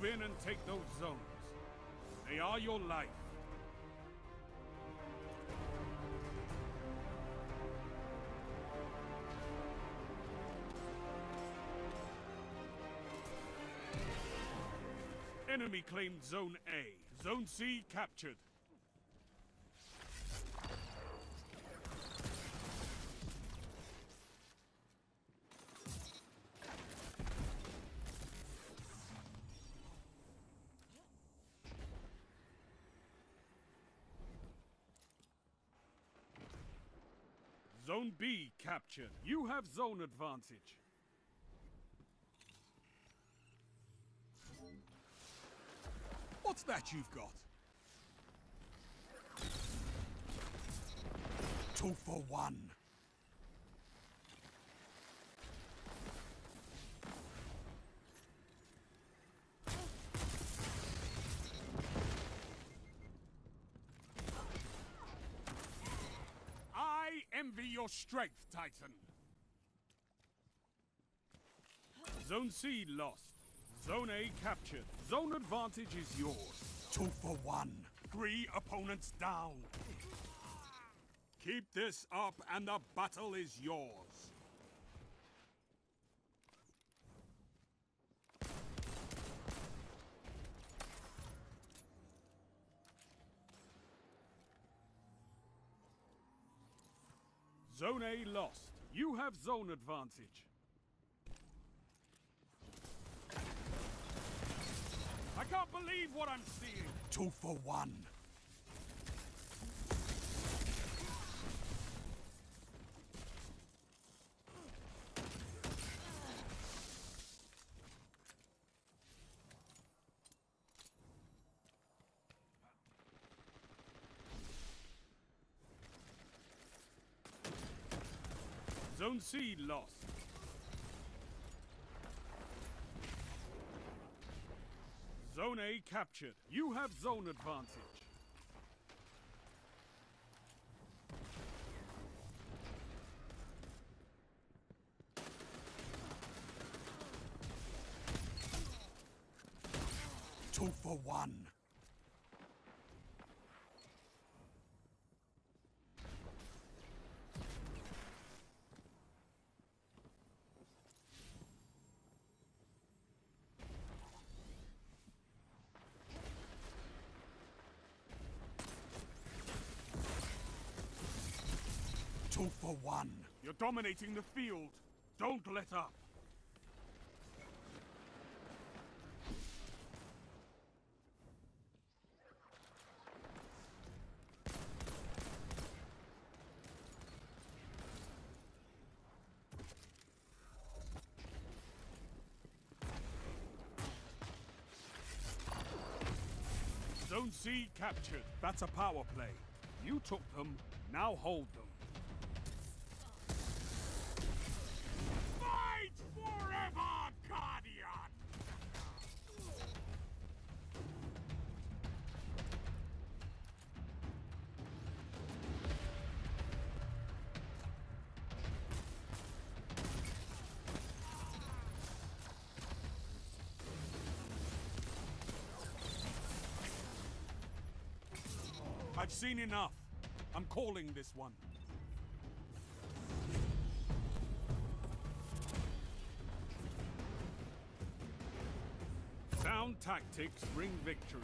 Move in and take those zones. They are your life. Enemy claimed Zone A. Zone C captured. Zone B captured. You have zone advantage. What's that you've got? Two for one. I envy your strength, Titan. Zone C lost. Zone A captured. Zone advantage is yours. Two for one. Three opponents down. Keep this up and the battle is yours. Zone A lost. You have zone advantage. I can't believe what I'm seeing. Two for one. Zone C lost. Zone A captured. You have zone advantage. Two for one. Two for one. You're dominating the field. Don't let up. Zone C captured. That's a power play. You took them, now hold them. Guardian! I've seen enough. I'm calling this one. Tactics bring victory.